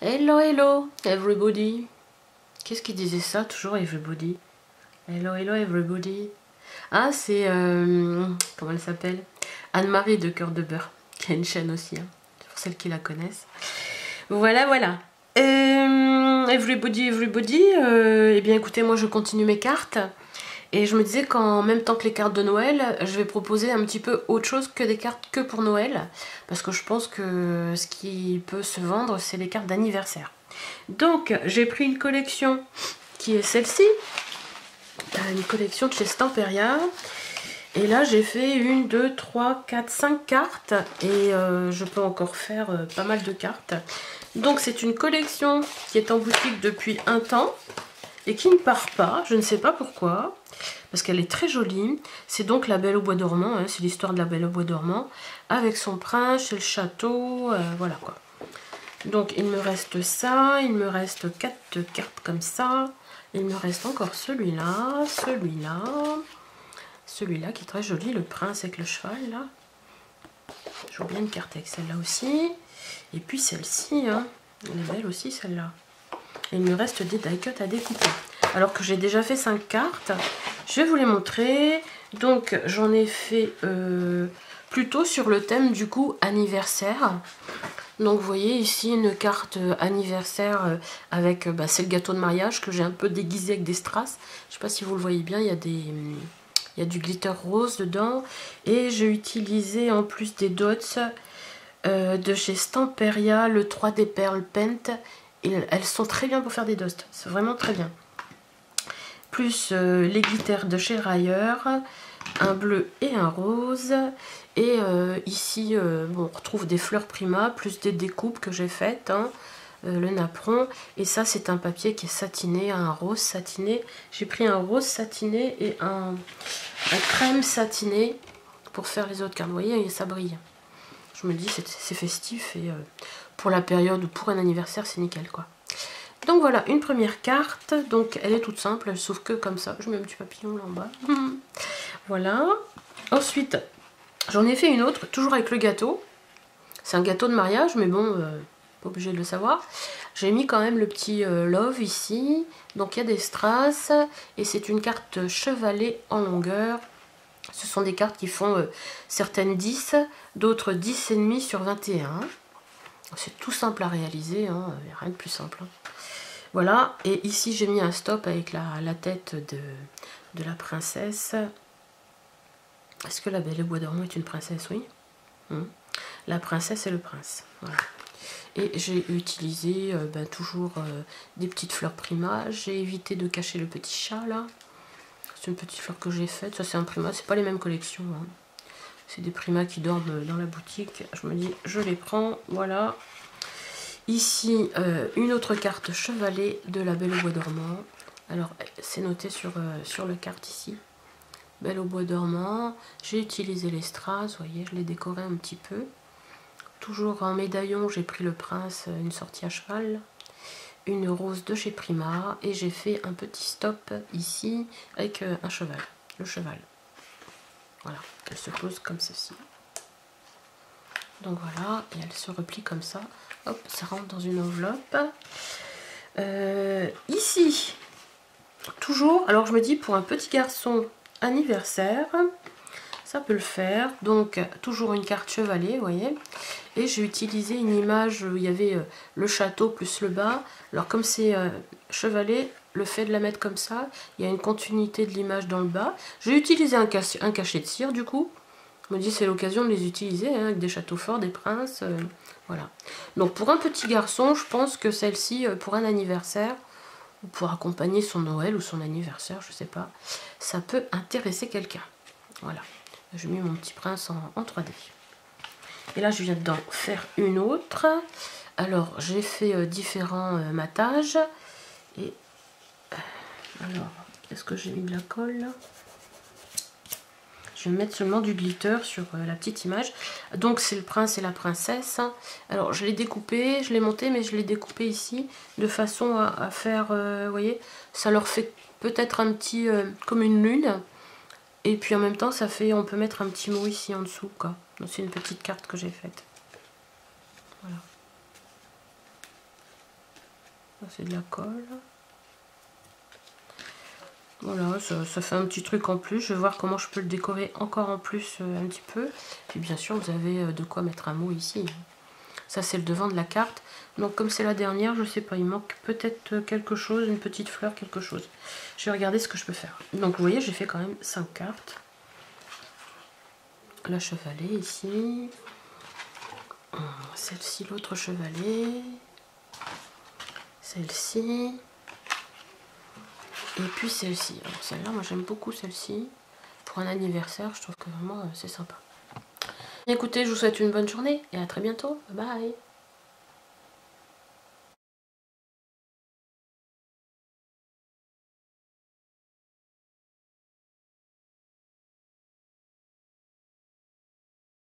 Hello, hello, everybody. Qu'est-ce qui disait ça toujours, everybody? Hello, hello, everybody. Ah, c'est... Euh, comment elle s'appelle? Anne-Marie de Cœur de Beurre, qui a une chaîne aussi, hein, pour celles qui la connaissent. Voilà, voilà. Euh, everybody, everybody. Euh, eh bien, écoutez, moi, je continue mes cartes. Et je me disais qu'en même temps que les cartes de Noël, je vais proposer un petit peu autre chose que des cartes que pour Noël. Parce que je pense que ce qui peut se vendre, c'est les cartes d'anniversaire. Donc, j'ai pris une collection qui est celle-ci. Euh, une collection de chez Stamperia. Et là, j'ai fait une, deux, trois, quatre, cinq cartes. Et euh, je peux encore faire euh, pas mal de cartes. Donc, c'est une collection qui est en boutique depuis un temps et qui ne part pas. Je ne sais pas pourquoi parce qu'elle est très jolie. C'est donc La Belle au Bois dormant, hein, c'est l'histoire de La Belle au Bois dormant, avec son prince et le château, euh, voilà quoi. Donc il me reste ça, il me reste quatre cartes comme ça, il me reste encore celui-là, celui-là, celui-là qui est très joli, le prince avec le cheval là. J'ai bien une carte avec celle-là aussi. Et puis celle-ci, hein, elle est belle aussi celle-là. Il me reste des die à découper. Alors que j'ai déjà fait 5 cartes. Je vais vous les montrer. Donc j'en ai fait euh, plutôt sur le thème du coup anniversaire. Donc vous voyez ici une carte anniversaire euh, avec, euh, bah, c'est le gâteau de mariage que j'ai un peu déguisé avec des strass. Je sais pas si vous le voyez bien, il y a des... Il y a du glitter rose dedans. Et j'ai utilisé en plus des dots de chez Stamperia, le 3D Pearl Paint. Elles sont très bien pour faire des dots. C'est vraiment très bien plus euh, les glitters de chez Ryer, un bleu et un rose. Et euh, ici, euh, on retrouve des fleurs prima, plus des découpes que j'ai faites, hein, le napperon. Et ça, c'est un papier qui est satiné, un rose satiné. J'ai pris un rose satiné et un, crème satiné pour faire les autres cartes. Vous voyez, ça brille. Je me dis, c'est festif et pour la période ou pour un anniversaire, c'est nickel, quoi. Donc voilà, une première carte. Donc elle est toute simple, sauf que comme ça, je mets un petit papillon là en bas. voilà. Ensuite, j'en ai fait une autre, toujours avec le gâteau. C'est un gâteau de mariage, mais bon, euh, pas obligé de le savoir. J'ai mis quand même le petit euh, love ici. Donc il y a des strass. Et c'est une carte chevalet en longueur. Ce sont des cartes qui font euh, certaines 10, d'autres 10,5 sur 21. C'est tout simple à réaliser, hein, rien de plus simple. Voilà, et ici j'ai mis un stop avec la, tête de, la princesse. Est-ce que la Belle Bois dormant est une princesse? Oui. Hmm. La princesse et le prince. Et j'ai utilisé euh, ben, toujours euh, des petites fleurs prima. J'ai évité de cacher le petit chat là. C'est une petite fleur que j'ai faite. Ça c'est un prima, c'est pas les mêmes collections. Hein. C'est des primas qui dorment dans la boutique. Je me dis, je les prends. Voilà. Ici, euh, une autre carte chevalet de la Belle au Bois dormant. Alors, c'est noté sur, euh, sur le carte ici. Belle au Bois dormant. J'ai utilisé les strass, vous voyez, je l'ai décoré un petit peu. Toujours en médaillon, j'ai pris le prince, euh, une sortie à cheval. Une rose de chez Prima. Et j'ai fait un petit stop ici avec un cheval, le cheval. Voilà, se pose comme ceci. Donc voilà, et elle se replie comme ça. Hop, ça rentre dans une enveloppe. Euh, ici, toujours, alors je me dis pour un petit garçon anniversaire, ça peut le faire. Donc toujours une carte chevalet, voyez. Et j'ai utilisé une image où il y avait euh, le château plus le bas. Alors comme c'est euh, chevalet, le fait de la mettre comme ça, il y a une continuité de l'image dans le bas. J'ai utilisé un, un, cachet de cire du coup. Je me dis c'est l'occasion de les utiliser hein, avec des châteaux forts, des princes. Voilà. Donc pour un petit garçon, je pense que celle-ci, euh, pour un anniversaire, ou pour accompagner son Noël ou son anniversaire, je sais pas, ça peut intéresser quelqu'un. Voilà. Je mets mon petit prince en, 3D. Et là, je viens d'en faire une autre. Alors, j'ai fait euh, différents euh, matages. Et alors, est-ce que j'ai mis de la colle je vais mettre seulement du glitter sur euh, la petite image. Donc c'est le prince et la princesse. Alors je l'ai découpé, je l'ai monté, mais je l'ai découpé ici de façon à, faire, euh, vous voyez, ça leur fait peut-être un petit, euh, comme une lune. Et puis en même temps, ça fait, on peut mettre un petit mot ici en dessous, quoi. Donc c'est une petite carte que j'ai faite. Voilà. c'est de la colle. Voilà, ça, fait un petit truc en plus. Je vais voir comment je peux le décorer encore en plus euh, un petit peu. Puis bien sûr, vous avez euh, de quoi mettre un mot ici. Ça, c'est le devant de la carte. Donc, comme c'est la dernière, je sais pas, il manque peut-être quelque chose, une petite fleur, quelque chose. Je vais regarder ce que je peux faire. Donc, vous voyez, j'ai fait quand même 5 cartes. La chevalet ici. Hum, celle-ci, l'autre chevalet. Celle-ci. Et puis celle-ci. Alors celle-là, moi j'aime beaucoup celle-ci. Pour un anniversaire, je trouve que vraiment euh, c'est sympa. Écoutez, je vous souhaite une bonne journée et à très bientôt. Bye